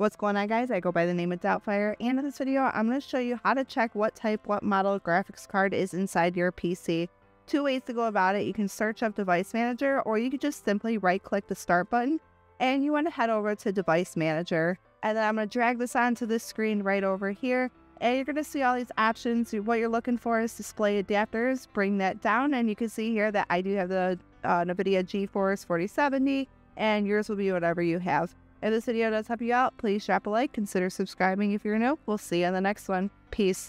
What's going on guys? I go by the name of Doubtfire and in this video I'm going to show you how to check what type, what model graphics card is inside your PC. Two ways to go about it. You can search up Device Manager or you can just simply right click the start button and you want to head over to Device Manager. And then I'm going to drag this onto this screen right over here and you're going to see all these options. What you're looking for is display adapters. Bring that down and you can see here that I do have the uh, NVIDIA GeForce 4070 and yours will be whatever you have. If this video does help you out, please drop a like, consider subscribing if you're new. We'll see you on the next one. Peace.